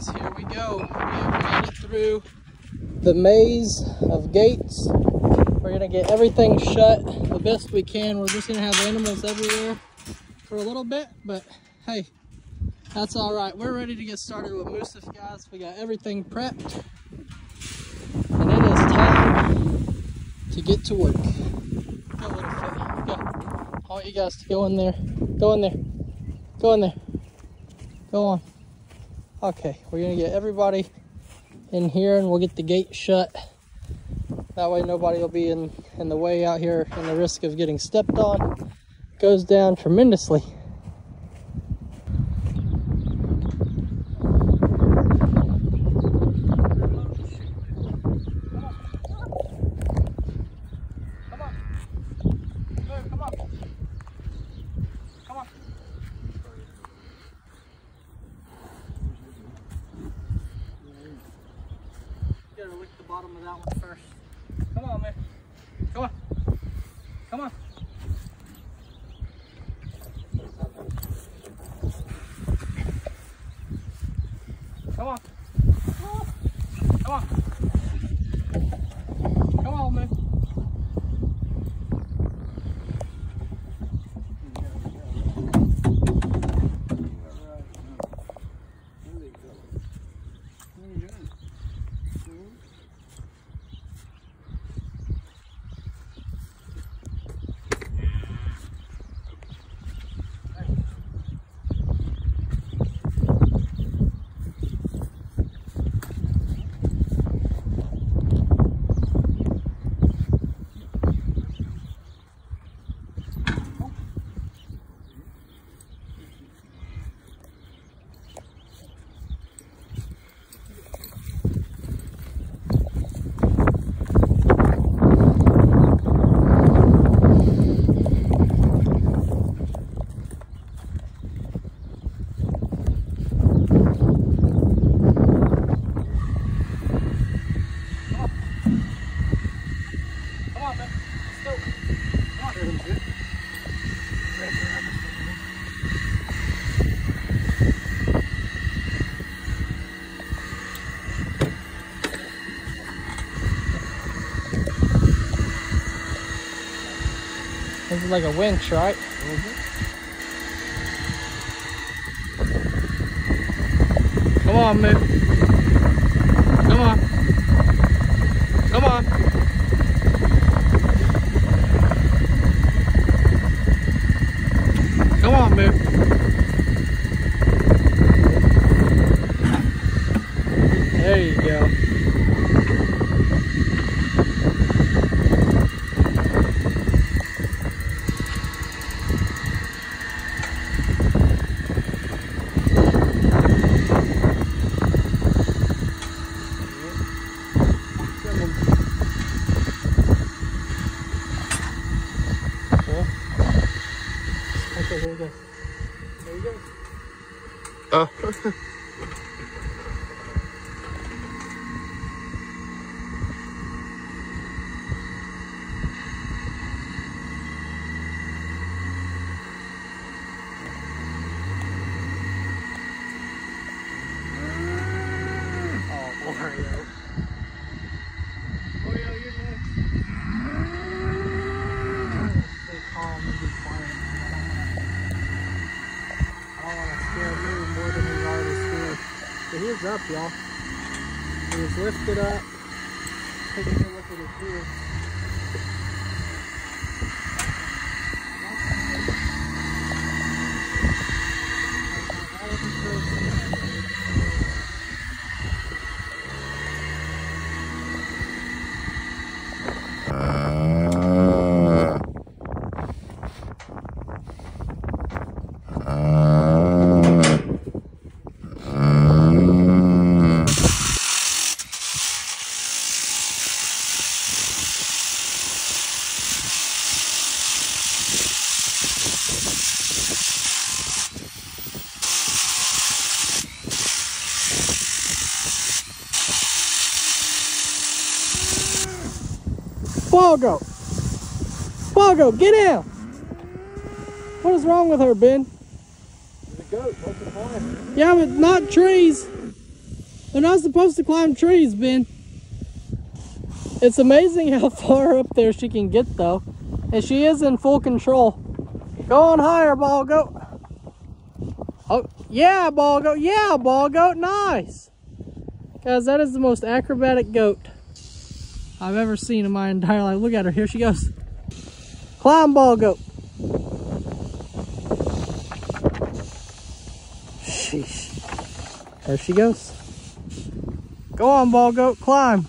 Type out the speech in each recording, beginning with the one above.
guys, here we go. We have made it through the maze of gates. We're gonna get everything shut the best we can. We're just gonna have animals everywhere for a little bit, but hey, that's all right. We're ready to get started with Moo's feet, guys. We got everything prepped, and it is time to get to work. Go, little Philly, go. I want you guys to go in there. Go in there. Go in there. Go on. Okay, we're gonna get everybody in here and we'll get the gate shut. That way nobody will be in, in the way out here and the risk of getting stepped on goes down tremendously. Come on. Move, come on. Come on. You gotta lick the bottom of that one first. Come on, man. Come on. Come on. Like a winch, right? Come on, man. Come on. Come on. Come on, man. There you go. Cool. Okay, here we go. There you go. Uh, Oh, Oreo. Oreo, you're next. Stay calm and be quiet. I don't want to scare you more than he's already scared. So up, y'all. He's lifted up. Take a look at his ears. Boggo! Boggo, get down! What is wrong with her, Ben? the goat, what's the point? Yeah, but not trees. They're not supposed to climb trees, Ben. It's amazing how far up there she can get though. And she is in full control. Go on higher, ball goat. Oh, yeah, ball goat. Yeah, ball goat. Nice. Guys, that is the most acrobatic goat I've ever seen in my entire life. Look at her. Here she goes. Climb, ball goat. Sheesh. There she goes. Go on, ball goat. Climb.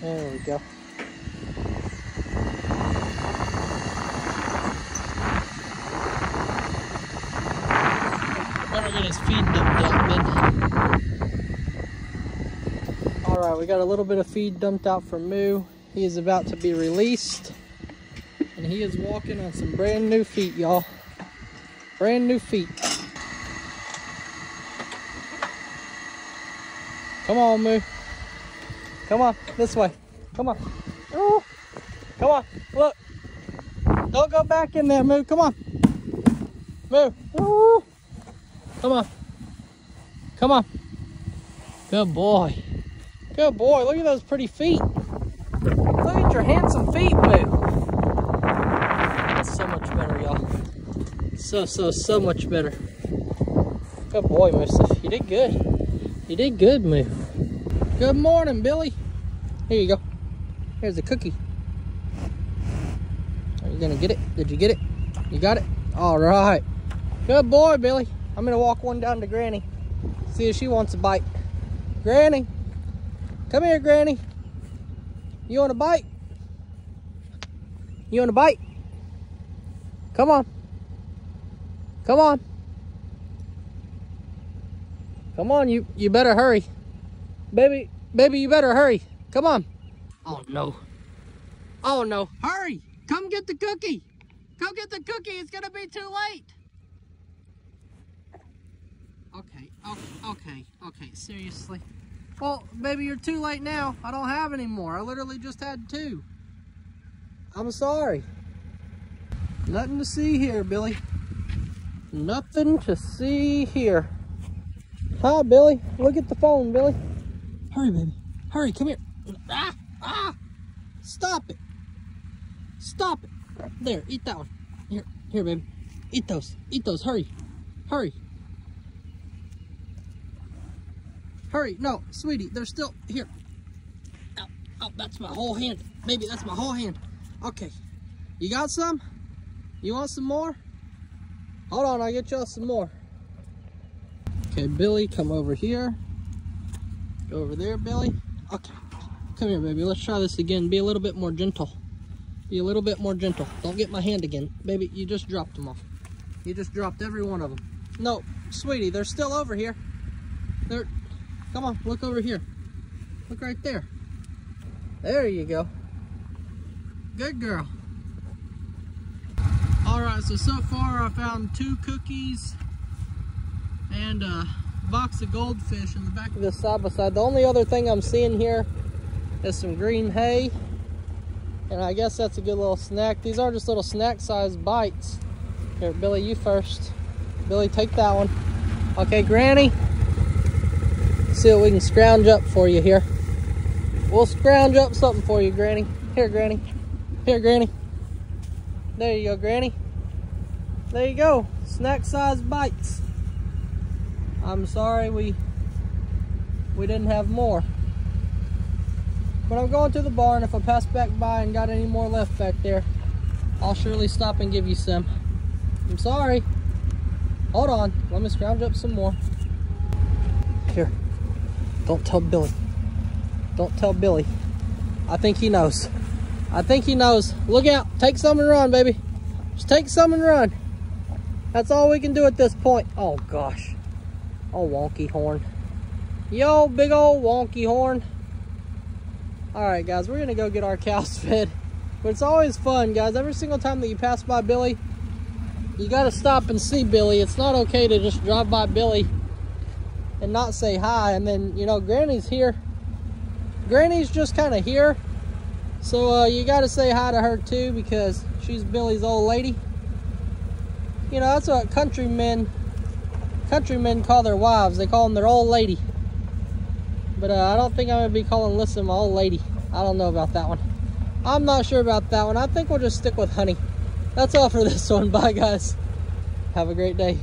There we go. Better get his feed dumped out. Alright, we got a little bit of feed dumped out for Moo. He is about to be released. And he is walking on some brand new feet, y'all. Brand new feet. Come on, Moo. Come on, this way. Come on. Ooh. Come on, look. Don't go back in there, move, Come on. Move. Ooh. Come on. Come on. Good boy. Good boy. Look at those pretty feet. Look at your handsome feet, Moo. That's so much better, y'all. So, so, so much better. Good boy, Mister. You did good. You did good, Moo. Good morning, Billy. Here you go. Here's a cookie. Are you gonna get it? Did you get it? You got it? All right. Good boy, Billy. I'm gonna walk one down to Granny. See if she wants a bite. Granny. Come here, Granny. You want a bite? You want a bite? Come on. Come on. Come on, you you better hurry. Baby, baby, you better hurry. Come on. Oh no. Oh no. Hurry! Come get the cookie! Come get the cookie! It's gonna be too late! Okay, okay, okay, okay, seriously. Well, maybe you're too late now. I don't have any more. I literally just had two. I'm sorry. Nothing to see here, Billy. Nothing to see here. Hi, Billy. Look at the phone, Billy. Hurry, baby. Hurry, come here. Ah, ah. Stop it. Stop it. There, eat that one. Here, here, baby. Eat those. Eat those. Hurry. Hurry. Hurry. No, sweetie, they're still here. Ow, that's my whole hand. Baby, that's my whole hand. Okay. You got some? You want some more? Hold on, I'll get y'all some more. Okay, Billy, come over here. Go over there, Billy. Okay. Come here, baby. Let's try this again. Be a little bit more gentle. Be a little bit more gentle. Don't get my hand again. Baby, you just dropped them off. You just dropped every one of them. No, sweetie, they're still over here. They're, come on, look over here. Look right there. There you go. Good girl. All right, so so far I found two cookies and a box of goldfish in the back of this side by side. The only other thing I'm seeing here is some green hay. And I guess that's a good little snack. These are just little snack sized bites. Here, Billy, you first. Billy, take that one. Okay, Granny. See what we can scrounge up for you here. We'll scrounge up something for you, Granny. Here, Granny. Here, Granny. There you go, Granny. There you go. Snack sized bites. I'm sorry we we didn't have more. But I'm going to the barn. If I pass back by and got any more left back there, I'll surely stop and give you some. I'm sorry. Hold on. Let me scrounge up some more. Here. Don't tell Billy. Don't tell Billy. I think he knows. I think he knows. Look out. Take some and run, baby. Just take some and run. That's all we can do at this point. Oh, gosh. Oh, wonky horn. Yo, big old wonky horn. All right, guys, we're to go get our cows fed. But it's always fun, guys. Every single time that you pass by Billy, you got to stop and see Billy. It's not okay to just drive by Billy and not say hi. And then, you know, Granny's here. Granny's just kind of here. So uh, you got to say hi to her too because she's Billy's old lady. You know, that's what countrymen countrymen call their wives. They call them their old lady. But uh, I don't think I'm going to be calling Lissa my old lady. I don't know about that one. I'm not sure about that one. I think we'll just stick with honey. That's all for this one. Bye, guys. Have a great day.